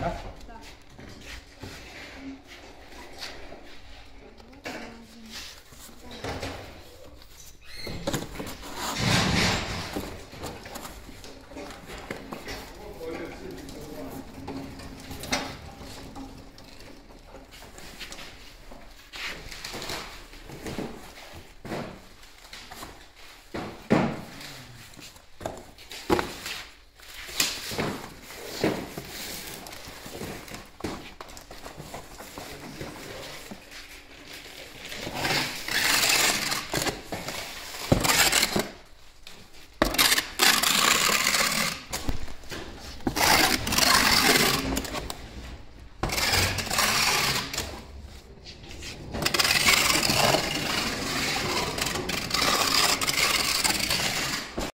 That's